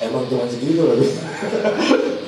Emang cuma segitu loh.